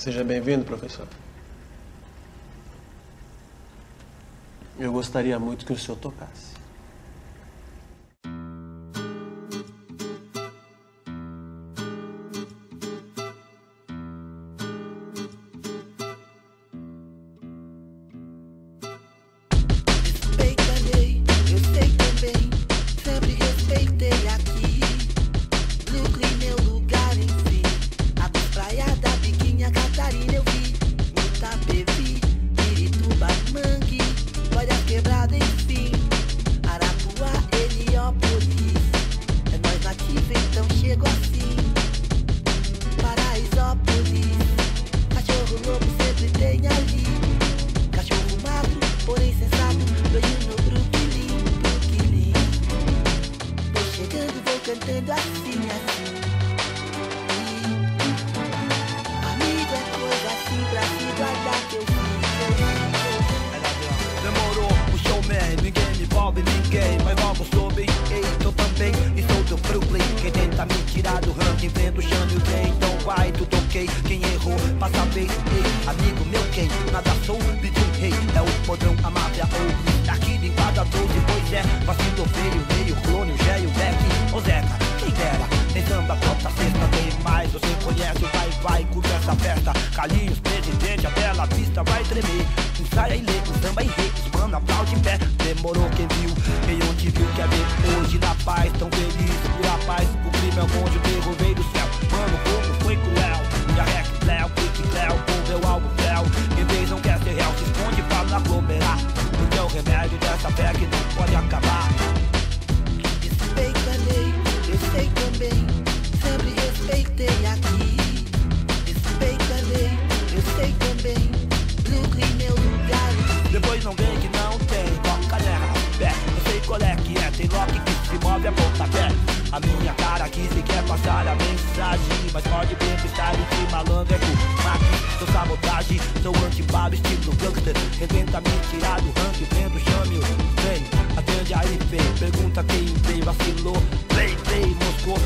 Seja bem-vindo, professor. Eu gostaria muito que o senhor tocasse. Cantando assim, assim. Amigo é coisa assim pra se guardar que eu fiz, eu fiz. Demorou o showman, ninguém me envolve ninguém Mas logo soube, ei, eu também E sou do Brooklyn, quem tenta me tirar do ranking Vendo o chame o bem, então vai, tudo ok Quem errou, passa a vez, ei Amigo meu quem, nada sou de um rei É o podrão, a máfia ou Aqui de cada 12, pois é Vacilo presidente, a bela vista vai tremer. Ensaia e lê, o samba e rei Os mano aplaude em pé. Demorou quem viu, quem onde viu quer ver? Hoje na paz, tão A minha cara aqui se quer passar a mensagem Mas pode ver que está de malandro é com Mac Sou sabotagem, sou antibalo estilo gangster. Tirar do ranking Vendo chame o vem Atende aí, vem Pergunta quem veio, vacilou. Play, play, Moscou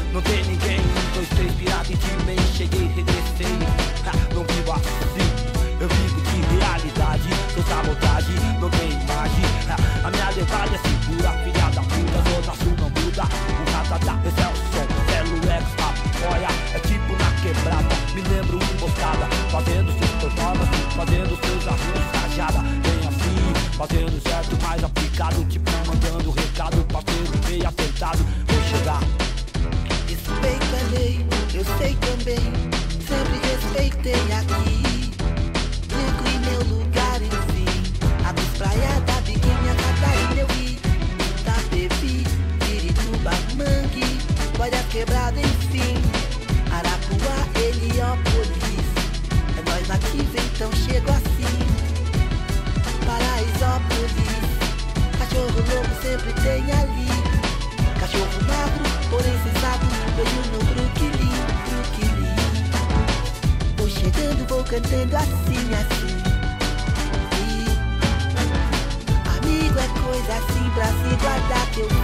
fazendo certo Mais aplicado, tipo mandando recado Parceiro, meio atentado, vou chegar Respeita a lei, eu sei também. Sempre respeitei aqui. Cantando assim, assim. E amigo é coisa assim pra se guardar que eu